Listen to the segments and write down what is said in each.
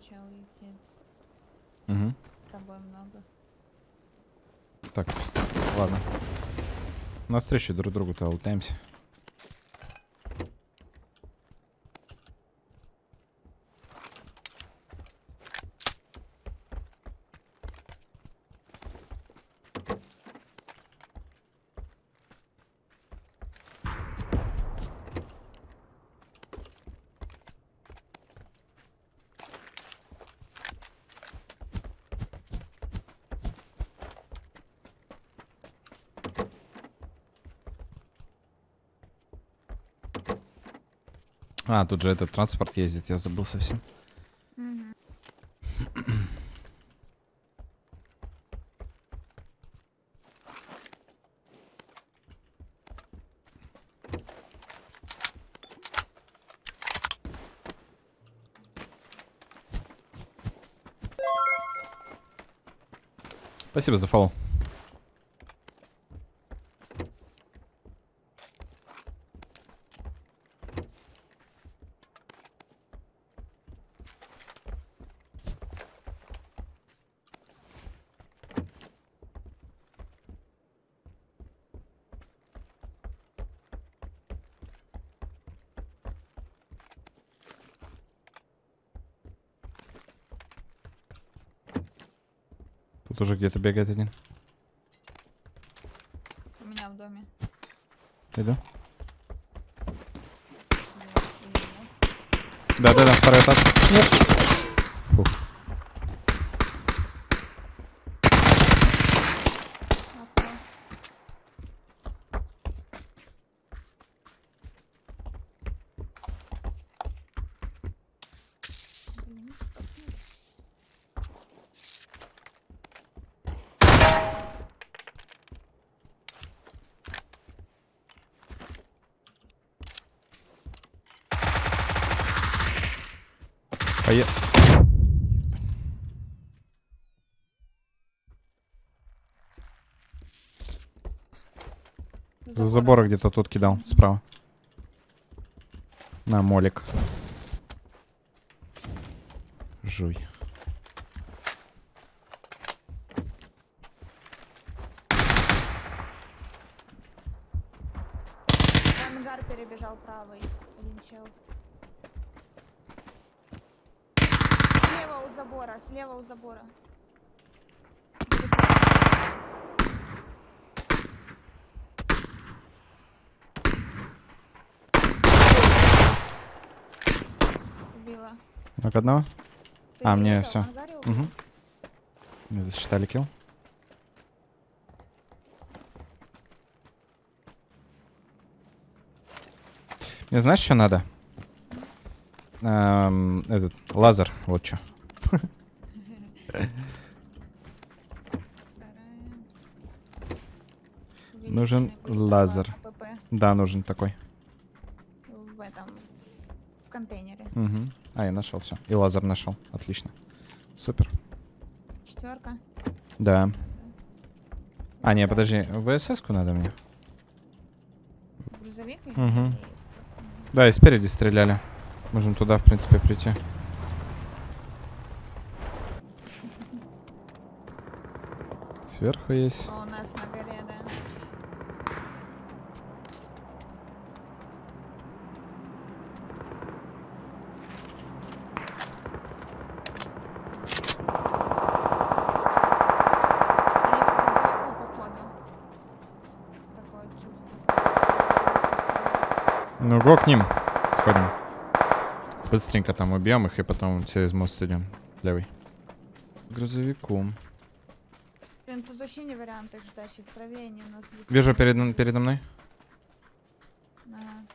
чел летит. Угу. С тобой много. Так, ладно. Навстречу друг другу-то лутаемся. А, тут же этот транспорт ездит, я забыл совсем. Спасибо за фолл. Тут уже где-то бегает один. У меня в доме. Иду. Нет. Да-да-да, второй этаж. Фух. Пое... За забора где-то тут кидал, справа. На, молик. Жуй. Ангар перебежал правый. Один чел. Слева у забора, слева у забора. Убила. Ну одного? Ты А, не мне видел? всё. В ангаре убила? Угу. Не засчитали килл. Мне знаешь, что надо? Эм, этот, лазер, вот что. Нужен лазер. Да, нужен такой. В этом, в контейнере. Угу. А, я нашел все. И лазер нашел. Отлично. Супер. Четверка. Да. А, не, подожди, ВСС-ку надо мне. Грузовик? или- Да, и спереди стреляли. Можем туда, в принципе, прийти. Сверху есть. О, у нас на горе, да. Они по грузовику, походу. Такое чувство. Ну, го к ним. Сходим. Быстренько там убьем их и потом через мост идем. Левый. Грузовику. Блин, тут вообще не ждать, сейчас правее они у нас будут. Вижу перед, передо мной. Ага.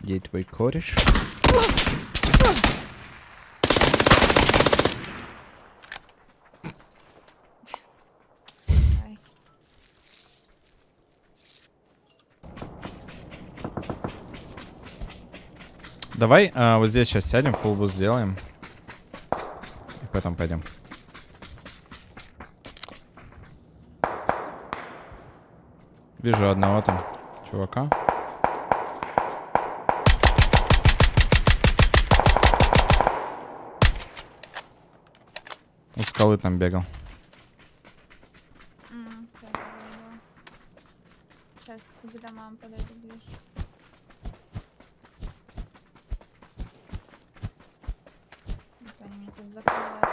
Где твой кореш? Давай а, вот здесь сейчас сядем, фулбус сделаем. потом пойдем. Вижу одного там чувака. У скалы там бегал. М, всё, я увидела. Сейчас к тебе домам подойду ближе. Вот они меня тут закрывают.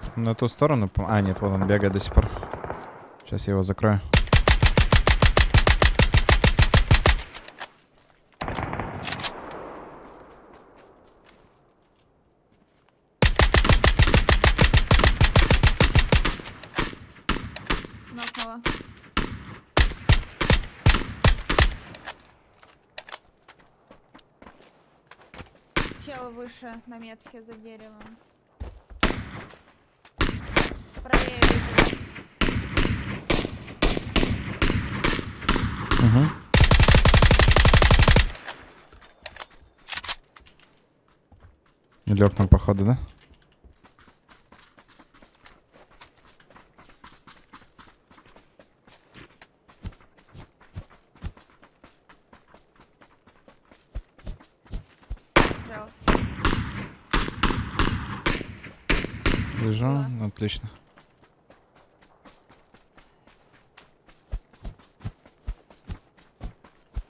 назад. На ту сторону. А, нет, вот он бегает до сих пор. Сейчас я его закрою. Чел выше на метке за деревом. Правее вижу. Угу. Лег там, походу, да? Да. Отлично.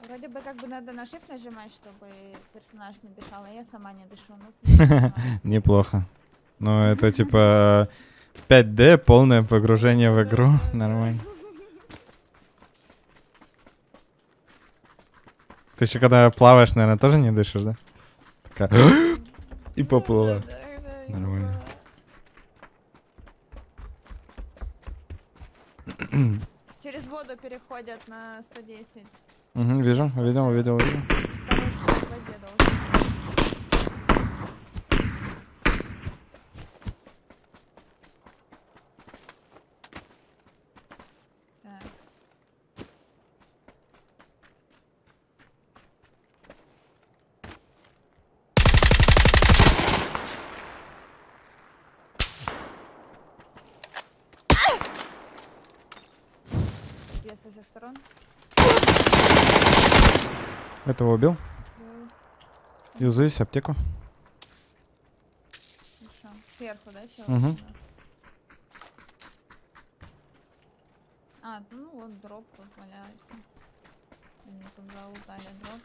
Вроде бы как бы надо на shift нажимать, чтобы персонаж не дышал, а я сама не дышу. Ну. Неплохо. Ну, это типа 5D, полное погружение в игру. Нормально. Ты еще когда плаваешь, наверное, тоже не дышишь, да? Такая... И поплыла. Нормально. Через воду переходят на 110. Угу, вижу, увидел, увидел, увидел. Бьет со всех сторон. Этого убил. Юзаюсь, аптеку. Хорошо. Сверху, да, чего? Мгм. А, ну вот дроп тут валяется. Они тут залутали дроп.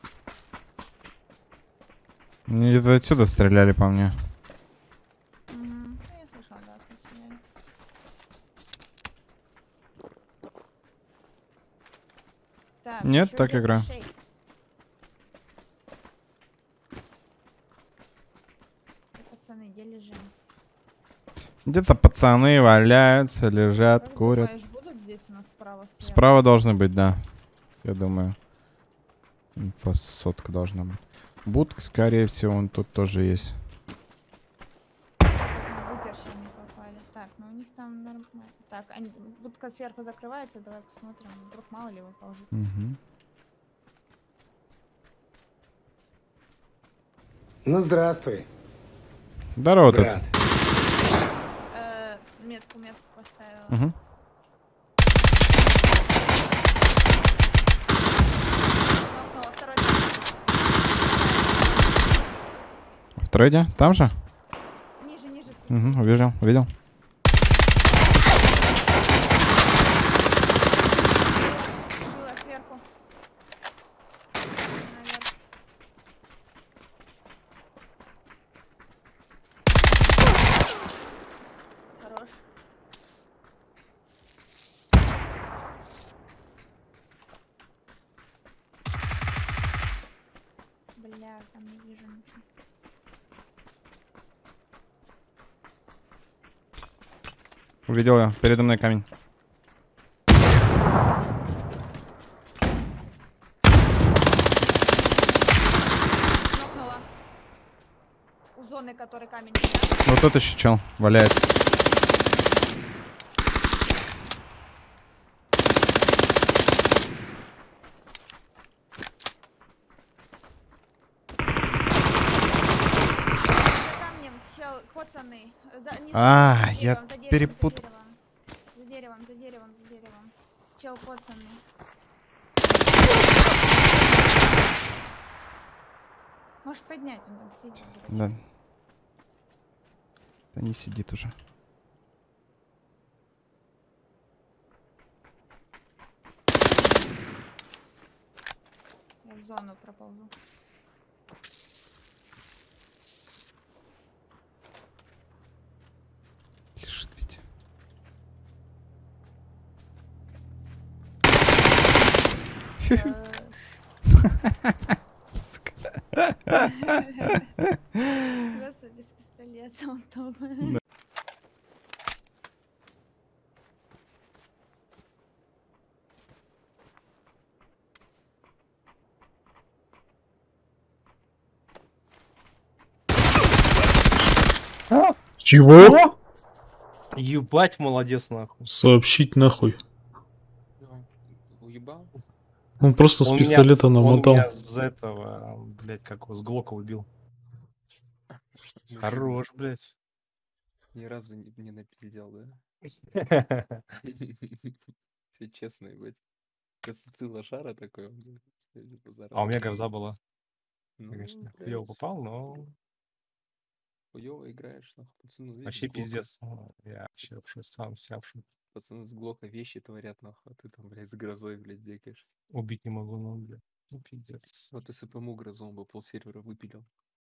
Мне где-то отсюда стреляли по мне. Угу. Ну, я слышал, да, тут стреляли. Так, Нет, так игра. шесть. Э, Пацаны, где лежим? Где-то пацаны валяются, лежат, Как курят. думаешь, будут здесь у нас справа слева? Справа должны быть, да. Я думаю. Инфа сотка должна быть. Будка, скорее всего, он тут тоже есть. Так, ну у них там нормально. Так, они, будка сверху закрывается, давай посмотрим. Вдруг мало ли выползет. Мгм. Ну, здравствуй, Здорово, тут. брат. Э, Угу. Второй где? Там же? Ниже, ниже. Угу, увидел, увидел. Было сверху. Наверх. Хорош. Бля, там не вижу ничего. Увидел я. Передо мной камень. Нокнула. У зоны, который камень. Вот тут еще чел валяется. коцанный. За, не А, я деревом, за деревом, перепут- За деревом, за деревом, за деревом, за деревом. Чел коцанный. Можешь поднять, он там сидит. Да. Да не сидит уже. Я в зону проползу. Господи, с пистолетом там. Чего? Ебать, молодец, нахуй. Сообщить нахуй. Он просто с Он меня пистолета с- намотал. Он меня с этого, блядь, как его, с Глока убил. Хорош, блядь. Ни разу не, не напиздел, да? Все честно. Просто ты лошара такой. блядь. А у меня гроза была. Ну, Конечно, блядь, хуёво попал, но Хуёво играешь, нахуй. Пацаны, видишь, вообще пиздец. Ну, Я вообще сам себя в шоке. Пацаны с Глока вещи творят, нахуй. А ты там, блядь, с грозой, блядь, бегаешь. Убить не могу, ну, блядь. Ну, пиздец. Вот если бы ему грозу, он бы полсервера выпилил.